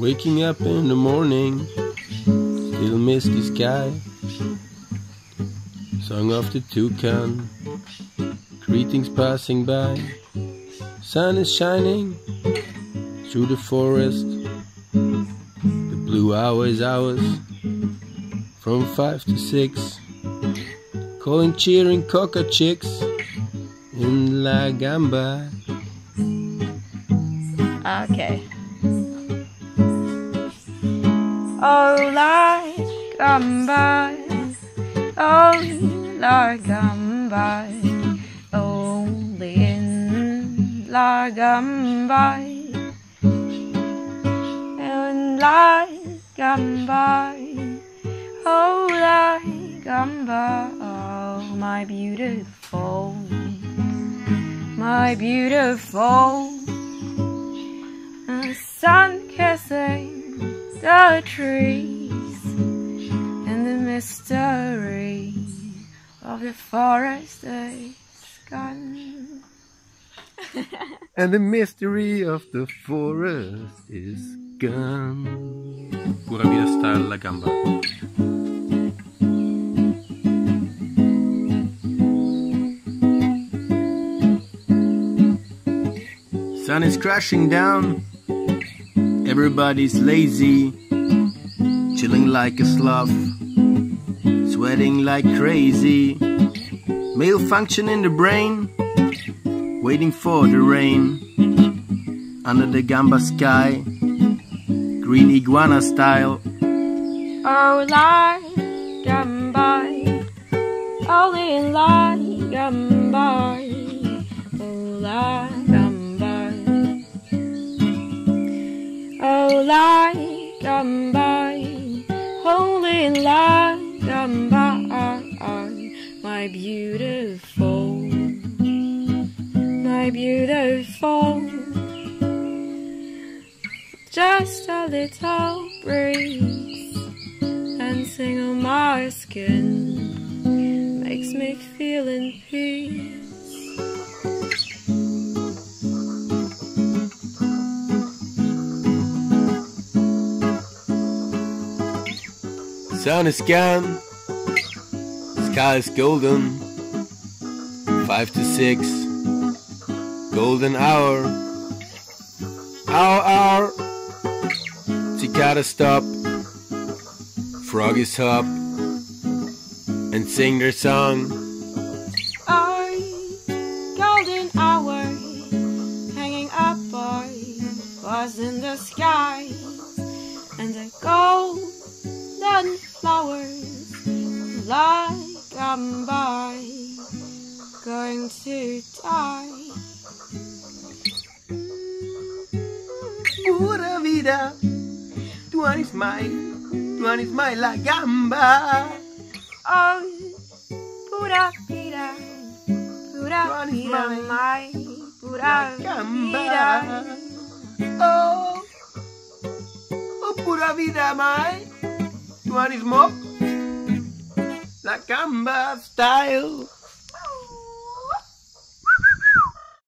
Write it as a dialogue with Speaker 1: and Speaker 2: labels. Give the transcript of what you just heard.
Speaker 1: Waking up in the morning, still misty sky. Song of the toucan, greetings passing by. Sun is shining through the forest. The blue hour is ours from five to six. Calling cheering coca chicks in La Gamba.
Speaker 2: Okay. Oh, la gamba. Oh, la gamba. Only in la gamba. In la gamba. Oh, la gamba. Oh, my beautiful. My beautiful. The sun kissing the trees and the mystery of the forest is gone.
Speaker 1: And the mystery of the forest is gone. Pura vida style La Gamba. Sun is crashing down. Everybody's lazy, chilling like a sloth, sweating like crazy. Malfunction in the brain, waiting for the rain. Under the gamba sky, green iguana style.
Speaker 2: Oh, la gamba, only la gamba, oh, la oh, la gamba, only la gamba, my beautiful, my beautiful. Just a little breeze dancing on my skin makes me feel in peace.
Speaker 1: Sun is gone, sky is golden. Five to six, golden hour. Hour, hour. Cicada stop, froggies hop, and sing their song.
Speaker 2: Our golden hour hanging upward was in the sky, and the golden flowers like I'm by going to die.
Speaker 1: Pura vida, Tuanis mine, Tuanis my La Gamba.
Speaker 2: Oh, pura vida, pura vida, my pura vida.
Speaker 1: Oh, oh, pura vida, my Tuanis mo. La Gamba style.